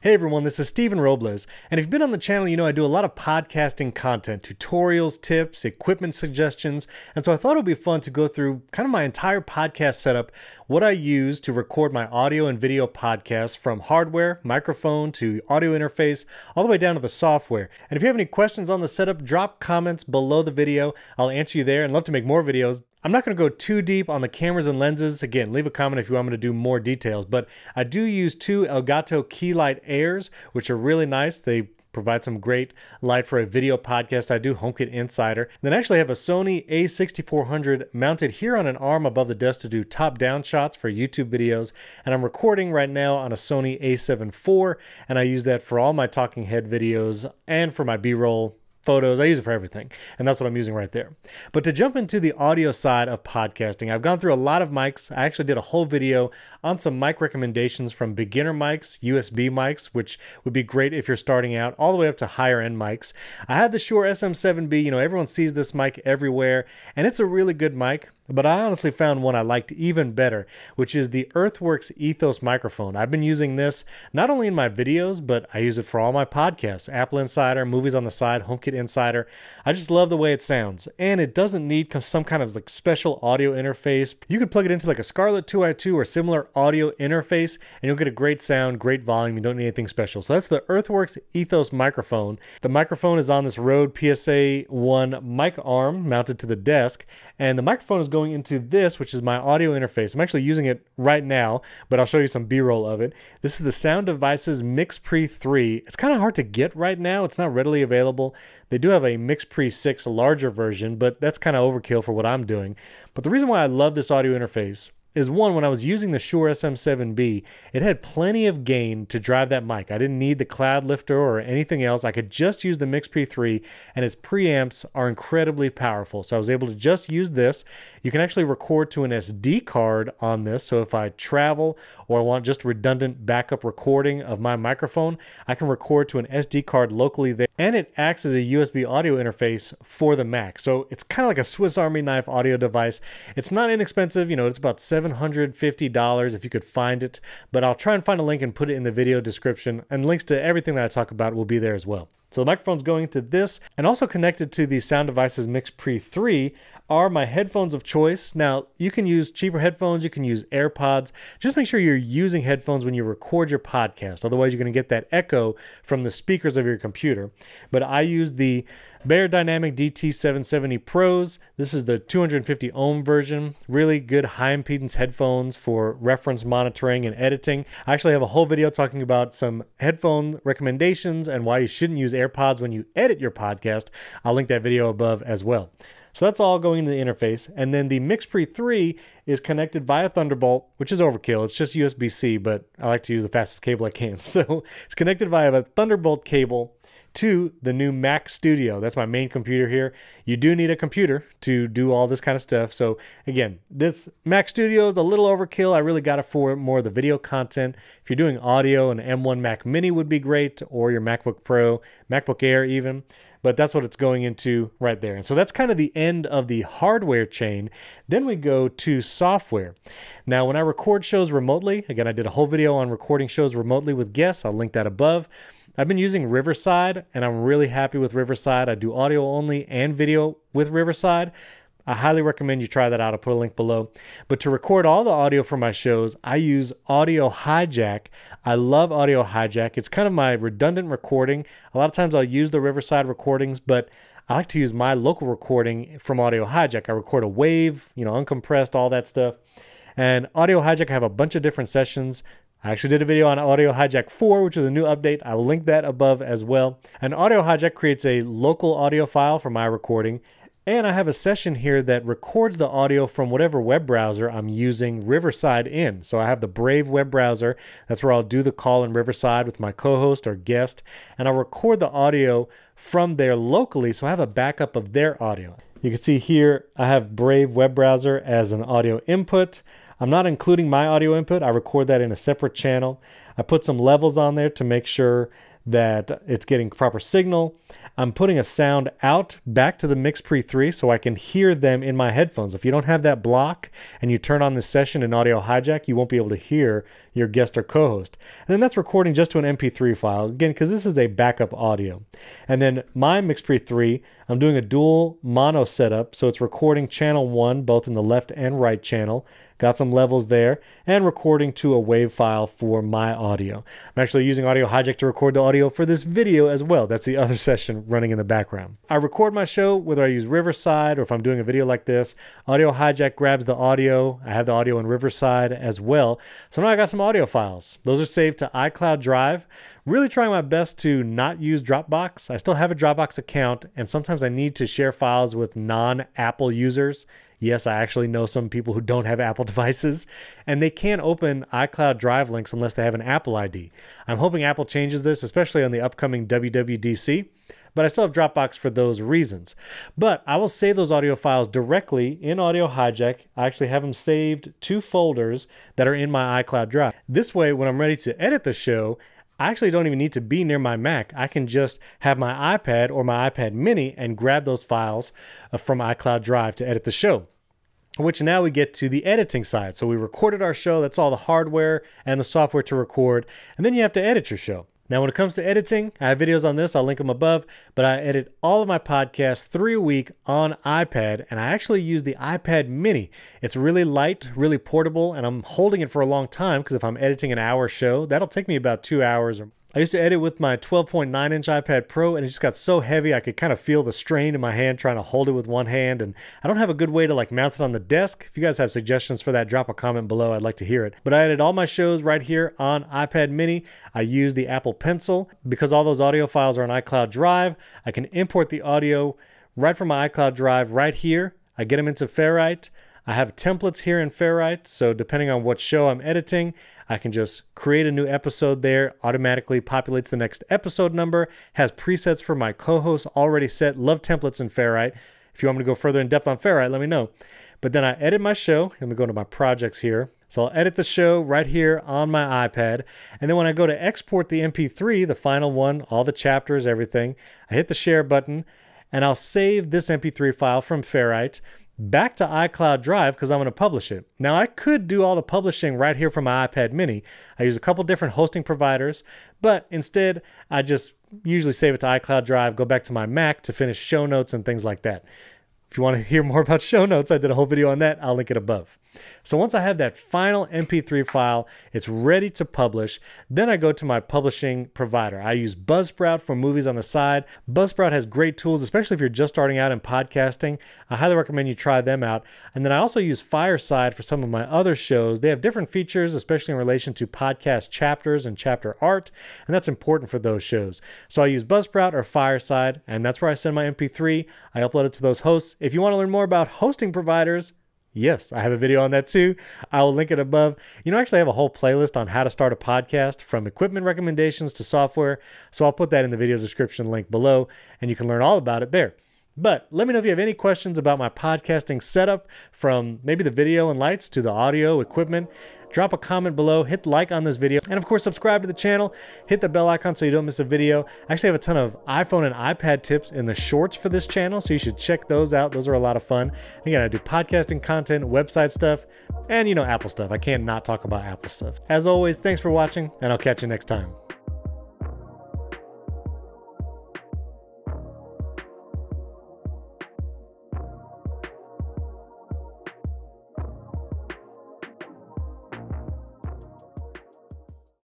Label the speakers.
Speaker 1: Hey everyone, this is Stephen Robles, and if you've been on the channel, you know I do a lot of podcasting content, tutorials, tips, equipment suggestions, and so I thought it would be fun to go through kind of my entire podcast setup, what I use to record my audio and video podcasts from hardware, microphone to audio interface, all the way down to the software. And if you have any questions on the setup, drop comments below the video. I'll answer you there and love to make more videos. I'm not going to go too deep on the cameras and lenses. Again, leave a comment if you want me to do more details, but I do use two Elgato Keylight Airs, which are really nice. They provide some great light for a video podcast I do, HomeKit Insider. Then I actually have a Sony a6400 mounted here on an arm above the desk to do top-down shots for YouTube videos, and I'm recording right now on a Sony a7 IV, and I use that for all my talking head videos and for my B-roll photos. I use it for everything. And that's what I'm using right there. But to jump into the audio side of podcasting, I've gone through a lot of mics. I actually did a whole video on some mic recommendations from beginner mics, USB mics, which would be great if you're starting out, all the way up to higher end mics. I had the Shure SM7B. You know, everyone sees this mic everywhere, and it's a really good mic. But I honestly found one I liked even better, which is the Earthworks Ethos microphone. I've been using this not only in my videos, but I use it for all my podcasts Apple Insider, Movies on the Side, HomeKit Insider. I just love the way it sounds, and it doesn't need some kind of like special audio interface. You could plug it into like a Scarlett 2i2 or similar audio interface, and you'll get a great sound, great volume. You don't need anything special. So that's the Earthworks Ethos microphone. The microphone is on this Rode PSA 1 mic arm mounted to the desk, and the microphone is going into this, which is my audio interface. I'm actually using it right now, but I'll show you some B-roll of it. This is the Sound Devices MixPre 3. It's kind of hard to get right now. It's not readily available. They do have a MixPre 6 larger version, but that's kind of overkill for what I'm doing. But the reason why I love this audio interface is one, when I was using the Shure SM7B, it had plenty of gain to drive that mic. I didn't need the cloud lifter or anything else. I could just use the MixPre 3 and its preamps are incredibly powerful. So I was able to just use this. You can actually record to an SD card on this. So if I travel or I want just redundant backup recording of my microphone, I can record to an SD card locally there. And it acts as a USB audio interface for the Mac. So it's kind of like a Swiss Army knife audio device. It's not inexpensive. You know, it's about seven $750 if you could find it, but I'll try and find a link and put it in the video description, and links to everything that I talk about will be there as well. So the microphone's going into this, and also connected to the Sound Devices MixPre 3 are my headphones of choice. Now, you can use cheaper headphones, you can use AirPods. Just make sure you're using headphones when you record your podcast. Otherwise, you're going to get that echo from the speakers of your computer. But I use the Beyerdynamic DT770 Pros. This is the 250 ohm version. Really good high impedance headphones for reference monitoring and editing. I actually have a whole video talking about some headphone recommendations and why you shouldn't use AirPods when you edit your podcast. I'll link that video above as well. So that's all going into the interface. And then the MixPre 3 is connected via Thunderbolt, which is overkill. It's just USB-C, but I like to use the fastest cable I can. So it's connected via a Thunderbolt cable to the new Mac Studio. That's my main computer here. You do need a computer to do all this kind of stuff. So again, this Mac Studio is a little overkill. I really got it for more of the video content. If you're doing audio, an M1 Mac Mini would be great, or your MacBook Pro, MacBook Air even but that's what it's going into right there. And so that's kind of the end of the hardware chain. Then we go to software. Now, when I record shows remotely, again, I did a whole video on recording shows remotely with guests. I'll link that above. I've been using Riverside and I'm really happy with Riverside. I do audio only and video with Riverside. I highly recommend you try that out. I'll put a link below. But to record all the audio for my shows, I use Audio Hijack. I love Audio Hijack. It's kind of my redundant recording. A lot of times I'll use the Riverside recordings, but I like to use my local recording from Audio Hijack. I record a wave, you know, uncompressed, all that stuff. And Audio Hijack, I have a bunch of different sessions. I actually did a video on Audio Hijack 4, which is a new update. I will link that above as well. And Audio Hijack creates a local audio file for my recording, and I have a session here that records the audio from whatever web browser I'm using Riverside in. So I have the Brave web browser. That's where I'll do the call in Riverside with my co-host or guest. And I'll record the audio from there locally so I have a backup of their audio. You can see here I have Brave web browser as an audio input. I'm not including my audio input. I record that in a separate channel. I put some levels on there to make sure that it's getting proper signal. I'm putting a sound out back to the MixPre 3 so I can hear them in my headphones. If you don't have that block and you turn on this session in Audio Hijack, you won't be able to hear your guest or co-host. And then that's recording just to an MP3 file, again, because this is a backup audio. And then my MixPre 3, I'm doing a dual mono setup, so it's recording channel 1 both in the left and right channel. Got some levels there, and recording to a WAV file for my audio. I'm actually using Audio Hijack to record the audio for this video as well. That's the other session running in the background. I record my show, whether I use Riverside or if I'm doing a video like this. Audio Hijack grabs the audio. I have the audio in Riverside as well. So now I got some audio files. Those are saved to iCloud Drive. Really trying my best to not use Dropbox. I still have a Dropbox account, and sometimes I need to share files with non Apple users. Yes, I actually know some people who don't have Apple devices, and they can't open iCloud Drive links unless they have an Apple ID. I'm hoping Apple changes this, especially on the upcoming WWDC, but I still have Dropbox for those reasons. But I will save those audio files directly in Audio Hijack. I actually have them saved to folders that are in my iCloud Drive. This way, when I'm ready to edit the show, I actually don't even need to be near my Mac. I can just have my iPad or my iPad mini and grab those files uh, from iCloud Drive to edit the show. Which now we get to the editing side. So we recorded our show, that's all the hardware and the software to record, and then you have to edit your show. Now, when it comes to editing, I have videos on this. I'll link them above. But I edit all of my podcasts three a week on iPad, and I actually use the iPad Mini. It's really light, really portable, and I'm holding it for a long time because if I'm editing an hour show, that'll take me about two hours or I used to edit with my 12.9 inch iPad Pro and it just got so heavy I could kind of feel the strain in my hand trying to hold it with one hand and I don't have a good way to like mount it on the desk. If you guys have suggestions for that, drop a comment below. I'd like to hear it. But I edit all my shows right here on iPad mini. I use the Apple Pencil because all those audio files are on iCloud Drive. I can import the audio right from my iCloud Drive right here. I get them into Ferrite. I have templates here in Ferrite, so depending on what show I'm editing, I can just create a new episode there, automatically populates the next episode number, has presets for my co-hosts already set. Love templates in Ferrite. If you want me to go further in depth on Ferrite, let me know. But then I edit my show. Let me go into my projects here. So I'll edit the show right here on my iPad. And then when I go to export the MP3, the final one, all the chapters, everything, I hit the share button and I'll save this MP3 file from Ferrite back to iCloud Drive because I'm going to publish it. Now, I could do all the publishing right here from my iPad mini. I use a couple different hosting providers, but instead, I just usually save it to iCloud Drive, go back to my Mac to finish show notes and things like that. If you want to hear more about show notes, I did a whole video on that. I'll link it above. So once I have that final MP3 file, it's ready to publish. Then I go to my publishing provider. I use Buzzsprout for movies on the side. Buzzsprout has great tools, especially if you're just starting out in podcasting. I highly recommend you try them out. And then I also use Fireside for some of my other shows. They have different features, especially in relation to podcast chapters and chapter art, and that's important for those shows. So I use Buzzsprout or Fireside, and that's where I send my MP3. I upload it to those hosts. If you want to learn more about hosting providers, Yes, I have a video on that too. I will link it above. You know, I actually, have a whole playlist on how to start a podcast from equipment recommendations to software. So I'll put that in the video description link below and you can learn all about it there. But let me know if you have any questions about my podcasting setup from maybe the video and lights to the audio equipment drop a comment below, hit like on this video, and of course subscribe to the channel, hit the bell icon so you don't miss a video. I actually have a ton of iPhone and iPad tips in the shorts for this channel, so you should check those out. Those are a lot of fun. Again, I do podcasting content, website stuff, and you know, Apple stuff. I can't not talk about Apple stuff. As always, thanks for watching, and I'll catch you next time.